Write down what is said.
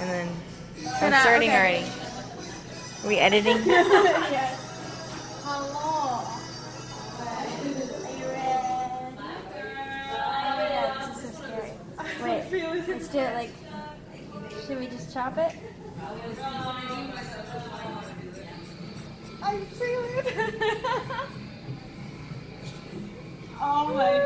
and then I'm starting okay. already. Are we editing? yes. Hello. Are you ready? Oh my god. Wait, let's do it like. Should we just chop it? I'm feeling Oh my